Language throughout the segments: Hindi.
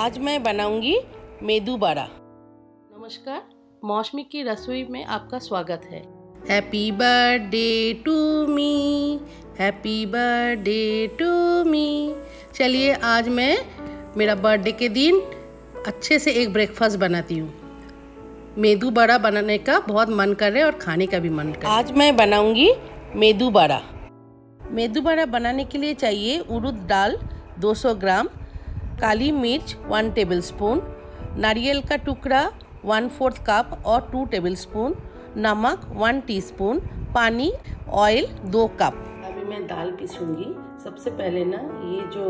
आज मैं बनाऊँगी मेदू बड़ा। नमस्कार मौसमी की रसोई में आपका स्वागत है। Happy birthday to me happy birthday to me चलिए आज मैं मेरा बर्थडे के दिन अच्छे से एक ब्रेकफास्ट बनाती हूँ। मेदू बड़ा बनाने का बहुत मन कर रहा है और खाने का भी मन कर आज मैं बनाऊँगी मेदू बड़ा। मेदू बड़ा बनाने के लिए चाहिए उड़द दाल 200 ग्राम काली मिर्च वन टेबल स्पून नारियल का टुकड़ा वन फोर्थ कप और टू टेबल स्पून नमक वन टीस्पून, पानी, ऑयल दो कप। अभी मैं दाल पीसूँगी। सबसे पहले ना ये जो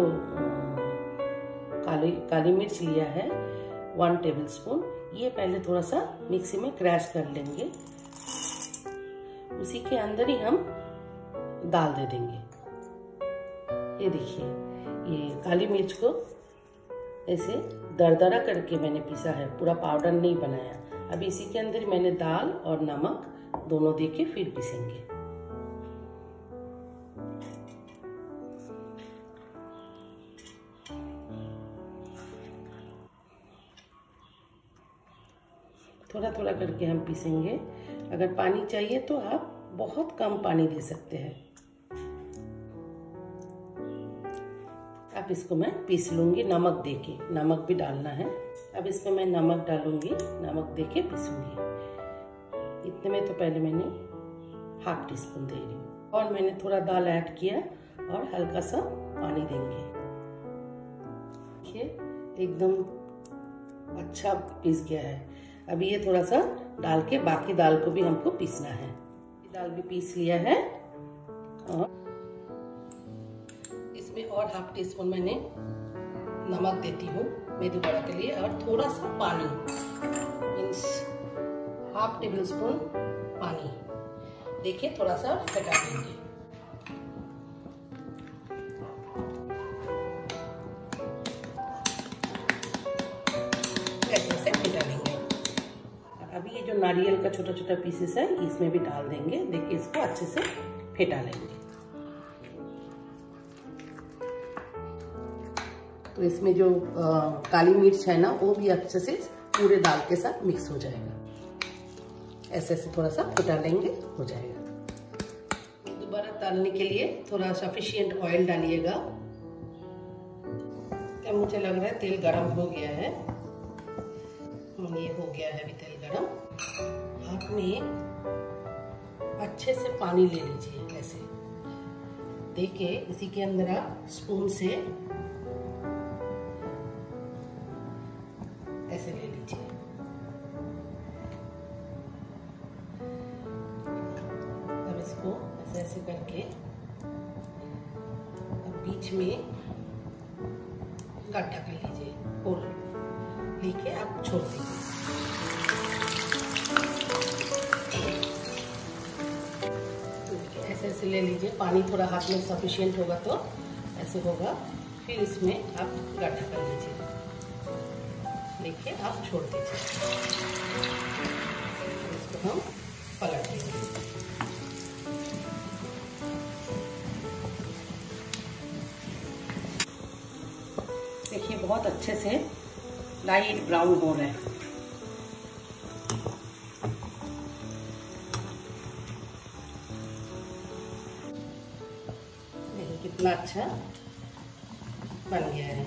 काली काली मिर्च लिया है, वन टेबल स्पून ये पहले थोड़ा सा मिक्सी में क्रैश कर लेंगे। उसी के अंदर ही हम दाल दे देंगे। ये देखिए, ये काली मिर्च को ऐसे दरदरा करके मैंने पीसा है। पूरा पाउडर नहीं बनाया। अब इसी के अंदर मैंने दाल और नमक दोनों दे के फिर पीसेंगे। थोड़ा थोड़ा करके हम पीसेंगे। अगर पानी चाहिए तो आप बहुत कम पानी दे सकते हैं। अब इसको मैं पीस लूँगी, नमक दे के नमक भी डालना है। अब इसमें मैं नमक डालूँगी, नमक दे के पीसूँगी। इतने में तो पहले मैंने हाफ़ टी स्पून दे रही हूँ और मैंने थोड़ा दाल ऐड किया और हल्का सा पानी देंगे। देखिए, एकदम अच्छा पीस गया है। अभी ये थोड़ा सा डाल के बाकी दाल को भी हमको पीसना है। दाल भी पीस लिया है। और इसमें और हाफ़ टी स्पून मैंने नमक देती हूँ मेरी बड़ा के लिए और थोड़ा सा पानी मीन्स हाफ़ टेबल स्पून पानी। देखिए थोड़ा सा फटा देंगे। से फिटा लेंगे अभी ये जो नारियल का छोटा छोटा पीसेस है, इसमें भी डाल देंगे। देखिए इसको अच्छे से फेटा लेंगे। तो इसमें जो आ, काली मिर्च है ना वो भी अच्छे से पूरे दाल के साथ मिक्स हो जाएगा। ऐसे ऐसे थोड़ा सा फुटा लेंगे हो जाएगा। दोबारा तलने के लिए थोड़ा सफिशियंट ऑयल डालिएगा। तो मुझे लग रहा है तेल गरम हो गया है? ये हो गया है अभी तेल गरम। में अच्छे से पानी ले लीजिए ऐसे। देखिए इसी के अंदर आप स्पून से ऐसे करके। बीच में गड्ढा कर लीजिए होल लेके आप छोड़ दीजिए। ऐसे ऐसे ले लीजिए, पानी थोड़ा हाथ में सफिशियंट होगा तो ऐसे होगा। फिर इसमें आप गड्ढा कर लीजिए। देखिए आप छोड़ दीजिए। इसको हम पलट देंगे। बहुत अच्छे से लाइट ब्राउन हो रहा है। कितना अच्छा बन गया है।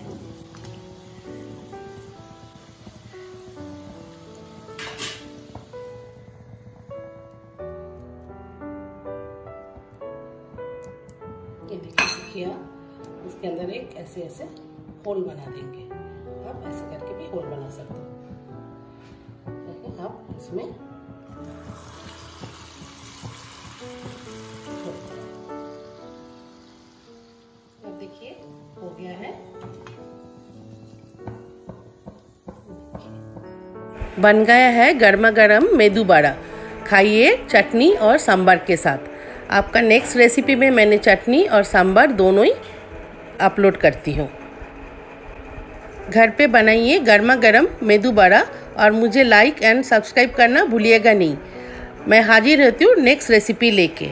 ये देखिए इसके अंदर एक ऐसे ऐसे होल बना देंगे। आप ऐसे करके भी होल बना सकते हो। आप इसमें बन गया है गर्मा गर्म मेदू बड़ा। खाइए चटनी और सांबर के साथ। आपका नेक्स्ट रेसिपी में मैंने चटनी और सांबर दोनों ही अपलोड करती हूँ। घर पे बनाइए गर्मा गर्म मेदू बड़ा और मुझे लाइक एंड सब्सक्राइब करना भूलिएगा नहीं। मैं हाजिर रहती हूँ नेक्स्ट रेसिपी लेके।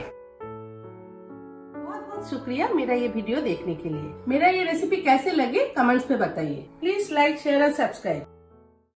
बहुत बहुत शुक्रिया मेरा ये वीडियो देखने के लिए। मेरा ये रेसिपी कैसे लगे, कमेंट्स में बताइए। Please like share and subscribe.